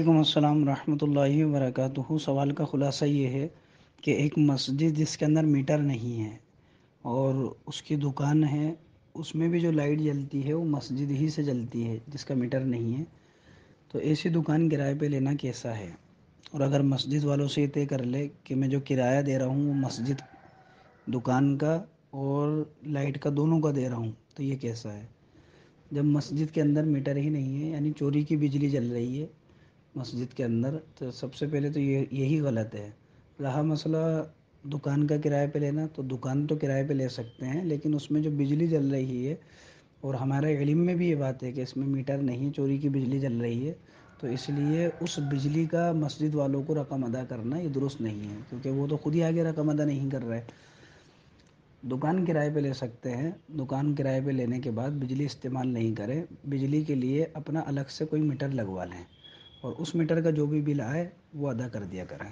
वालेकुम अस्सलाम रहमतुल्लाहि वबरकातुहू सवाल का ख़ुलासा ये है कि एक मस्जिद जिसके अंदर मीटर नहीं है और उसकी दुकान है उसमें भी जो लाइट जलती है, वो मस्जिद ही से जलती है, जिसका मीटर नहीं है। तो ऐसी दुकान किराए पे लेना कैसा है? और अगर मस्जिद वालों से तय कर ले कि मैं जो किराया दे रहा हूँ, वो मस्जिद दुकान का और लाइट का दोनों का दे रहा हूँ तो ये कैसा है? जब मस्जिद के अंदर मीटर ही नहीं है, यानी चोरी की बिजली जल रही है मस्जिद के अंदर तो सबसे पहले तो ये, यही गलत है। रहा मसला दुकान का किराए पे लेना तो दुकान तो किराए पे ले सकते हैं, लेकिन उसमें जो बिजली जल रही है, और हमारे इल्म में भी ये बात है कि इसमें मीटर नहीं, चोरी की बिजली जल रही है तो इसलिए उस बिजली का मस्जिद वालों को रकम अदा करना ये दुरुस्त नहीं है, क्योंकि वो तो खुद ही आगे रकम अदा नहीं कर रहे दुकान किराए पे ले सकते हैं, दुकान किराए पे लेने के बाद बिजली इस्तेमाल नहीं करें, बिजली के लिए अपना अलग से कोई मीटर लगवा लें, और उस मीटर का जो भी बिल आए, वो अदा कर दिया करें।